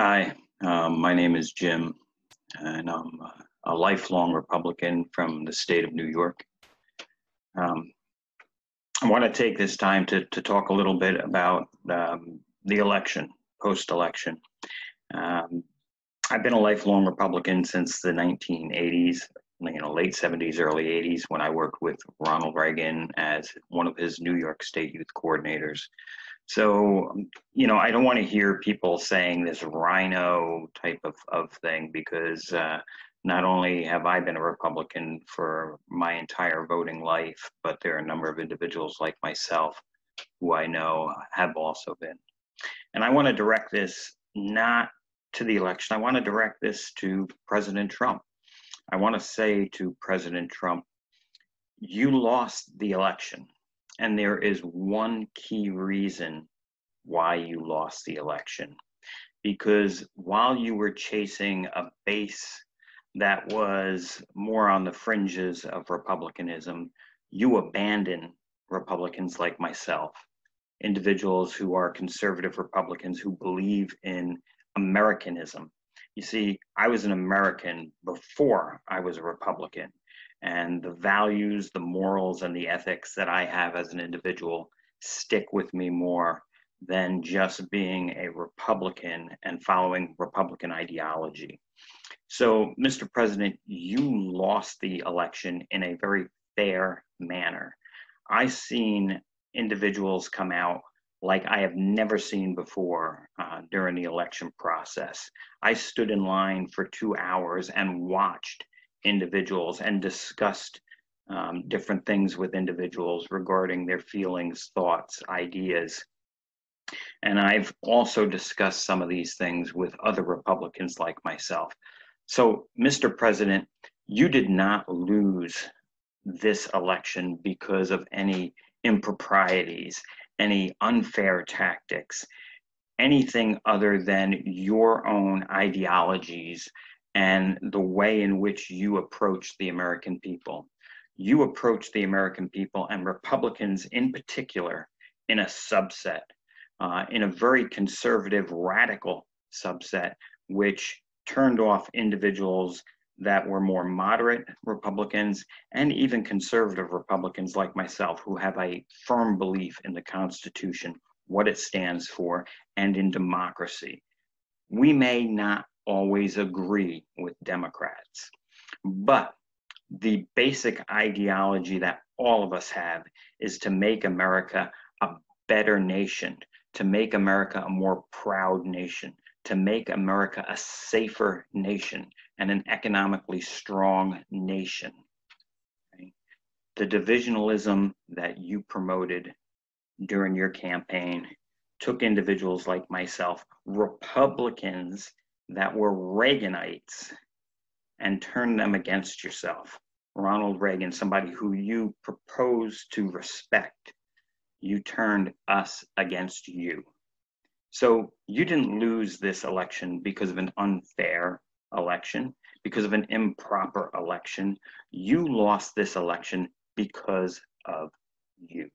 Hi, um, my name is Jim, and I'm a lifelong Republican from the state of New York. Um, I want to take this time to, to talk a little bit about um, the election, post election. Um, I've been a lifelong Republican since the 1980s, you know, late 70s, early 80s, when I worked with Ronald Reagan as one of his New York State youth coordinators. So, you know, I don't want to hear people saying this RINO type of, of thing because uh, not only have I been a Republican for my entire voting life, but there are a number of individuals like myself who I know have also been. And I want to direct this not to the election, I want to direct this to President Trump. I want to say to President Trump, you lost the election. And there is one key reason why you lost the election. Because while you were chasing a base that was more on the fringes of Republicanism, you abandoned Republicans like myself, individuals who are conservative Republicans who believe in Americanism. You see, I was an American before I was a Republican and the values, the morals, and the ethics that I have as an individual stick with me more than just being a Republican and following Republican ideology. So, Mr. President, you lost the election in a very fair manner. I've seen individuals come out like I have never seen before uh, during the election process. I stood in line for two hours and watched individuals and discussed um, different things with individuals regarding their feelings, thoughts, ideas. And I've also discussed some of these things with other Republicans like myself. So, Mr. President, you did not lose this election because of any improprieties, any unfair tactics, anything other than your own ideologies and the way in which you approach the American people. You approach the American people and Republicans in particular in a subset, uh, in a very conservative, radical subset, which turned off individuals that were more moderate Republicans and even conservative Republicans like myself who have a firm belief in the Constitution, what it stands for, and in democracy. We may not always agree with Democrats. But the basic ideology that all of us have is to make America a better nation, to make America a more proud nation, to make America a safer nation and an economically strong nation. The divisionalism that you promoted during your campaign took individuals like myself, Republicans that were Reaganites and turned them against yourself. Ronald Reagan, somebody who you proposed to respect, you turned us against you. So you didn't lose this election because of an unfair election, because of an improper election. You lost this election because of you.